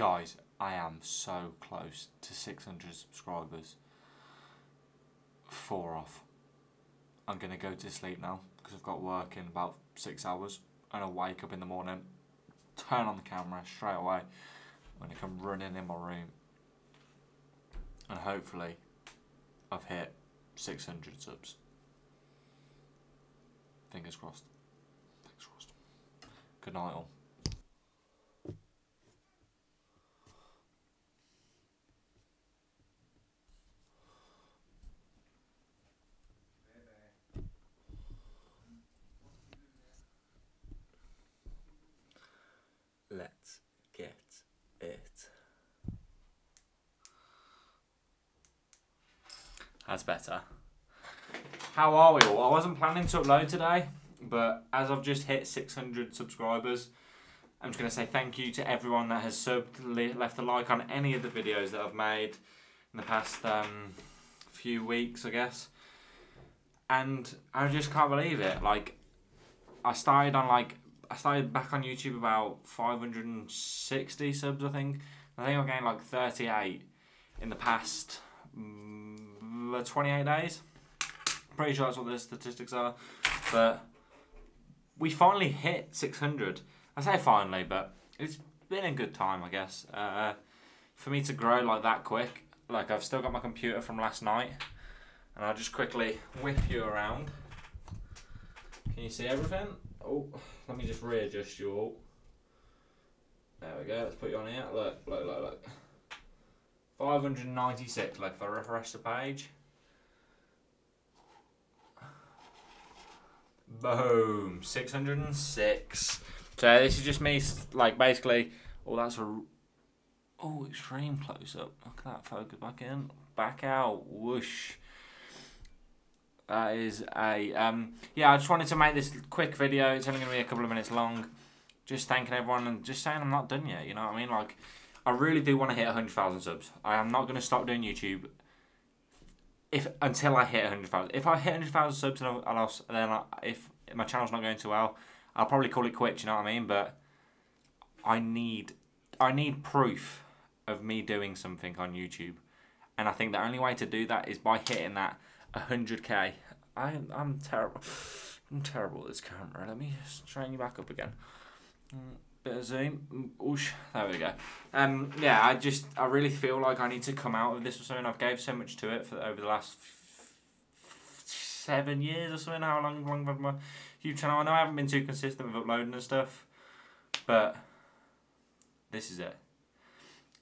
Guys, I am so close to 600 subscribers. Four off. I'm going to go to sleep now because I've got work in about six hours. And I'll wake up in the morning, turn on the camera straight away. Going to come running in my room. And hopefully, I've hit 600 subs. Fingers crossed. Fingers crossed. Good night, all. Let's get it. That's better. How are we all? I wasn't planning to upload today, but as I've just hit 600 subscribers, I'm just going to say thank you to everyone that has subbed, left a like on any of the videos that I've made in the past um, few weeks, I guess. And I just can't believe it. Like, I started on like I started back on YouTube about 560 subs, I think. I think I've gained like 38 in the past mm, 28 days. Pretty sure that's what the statistics are. But we finally hit 600. I say finally, but it's been a good time, I guess. Uh, for me to grow like that quick, like I've still got my computer from last night, and I'll just quickly whip you around. Can you see everything? Oh, let me just readjust you all. There we go. Let's put you on here. Look, look, look, look. 596. Like if I refresh the page. Boom. 606. So this is just me, like basically. Oh, that's a. Oh, extreme close up. Look at that. Focus back in. Back out. Whoosh. That is a um, yeah. I just wanted to make this quick video. It's only to be a couple of minutes long. Just thanking everyone and just saying I'm not done yet. You know what I mean? Like, I really do want to hit hundred thousand subs. I am not to stop doing YouTube. If until I hit hundred thousand. If I hit hundred thousand subs and, I'll, and then I, if my channel's not going too well, I'll probably call it quits. You know what I mean? But I need I need proof of me doing something on YouTube, and I think the only way to do that is by hitting that 100k. I, I'm terrible. I'm terrible at this camera. Let me train you back up again. Mm, Bit of zoom. Mm, Oosh. There we go. Um, yeah, I just, I really feel like I need to come out of this or something. I've gave so much to it for over the last seven years or something. How long, long have my YouTube channel? I know I haven't been too consistent with uploading and stuff, but this is it.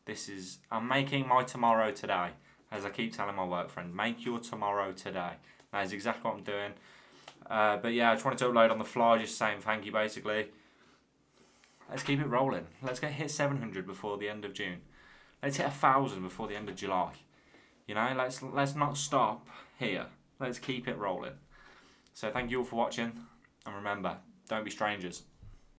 This is, I'm making my tomorrow today. As I keep telling my work friend, make your tomorrow today. That is exactly what I'm doing. Uh, but yeah, I just wanted to upload on the fly, just saying thank you basically. Let's keep it rolling. Let's get hit 700 before the end of June. Let's hit a thousand before the end of July. You know, let's let's not stop here. Let's keep it rolling. So thank you all for watching, and remember, don't be strangers.